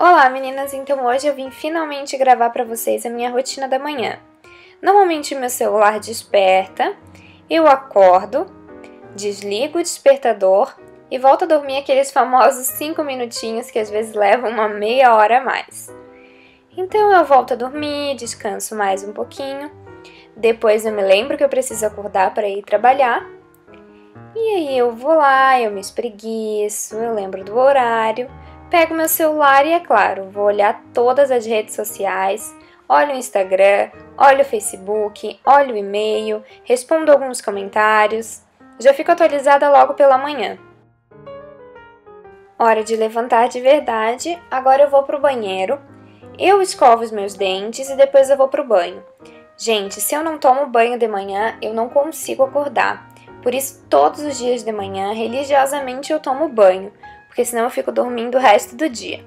Olá meninas, então hoje eu vim finalmente gravar para vocês a minha rotina da manhã. Normalmente meu celular desperta, eu acordo, desligo o despertador e volto a dormir aqueles famosos 5 minutinhos que às vezes levam uma meia hora a mais. Então eu volto a dormir, descanso mais um pouquinho, depois eu me lembro que eu preciso acordar para ir trabalhar. E aí eu vou lá, eu me espreguiço, eu lembro do horário, Pego meu celular e, é claro, vou olhar todas as redes sociais, olho o Instagram, olho o Facebook, olho o e-mail, respondo alguns comentários. Já fico atualizada logo pela manhã. Hora de levantar de verdade, agora eu vou pro banheiro. Eu escovo os meus dentes e depois eu vou pro banho. Gente, se eu não tomo banho de manhã, eu não consigo acordar. Por isso, todos os dias de manhã, religiosamente, eu tomo banho porque senão eu fico dormindo o resto do dia.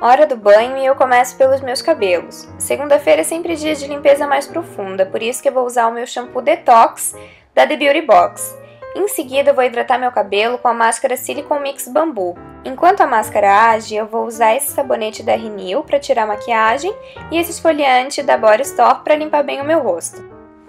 Hora do banho e eu começo pelos meus cabelos. Segunda-feira é sempre dia de limpeza mais profunda, por isso que eu vou usar o meu shampoo Detox da The Beauty Box. Em seguida, eu vou hidratar meu cabelo com a máscara Silicon Mix Bambu. Enquanto a máscara age, eu vou usar esse sabonete da Renew para tirar a maquiagem e esse esfoliante da Body Store para limpar bem o meu rosto.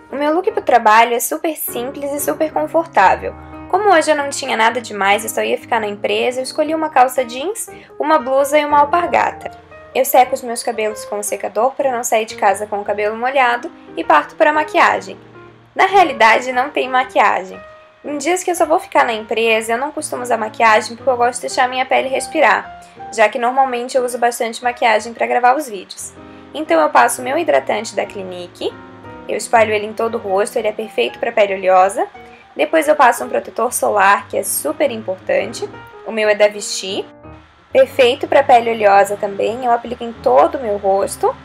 O meu look para o trabalho é super simples e super confortável. Como hoje eu não tinha nada demais e só ia ficar na empresa, eu escolhi uma calça jeans, uma blusa e uma alpargata. Eu seco os meus cabelos com o secador para não sair de casa com o cabelo molhado e parto para a maquiagem. Na realidade, não tem maquiagem. Em dias que eu só vou ficar na empresa, eu não costumo usar maquiagem porque eu gosto de deixar minha pele respirar, já que normalmente eu uso bastante maquiagem para gravar os vídeos. Então eu passo o meu hidratante da Clinique, eu espalho ele em todo o rosto, ele é perfeito para pele oleosa. Depois eu passo um protetor solar, que é super importante, o meu é da Vichy, perfeito para pele oleosa também, eu aplico em todo o meu rosto.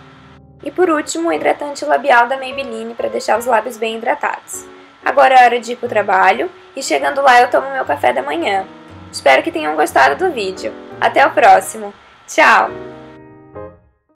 E por último, o hidratante labial da Maybelline para deixar os lábios bem hidratados. Agora é hora de ir pro trabalho e chegando lá eu tomo meu café da manhã. Espero que tenham gostado do vídeo. Até o próximo. Tchau!